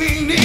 meaning.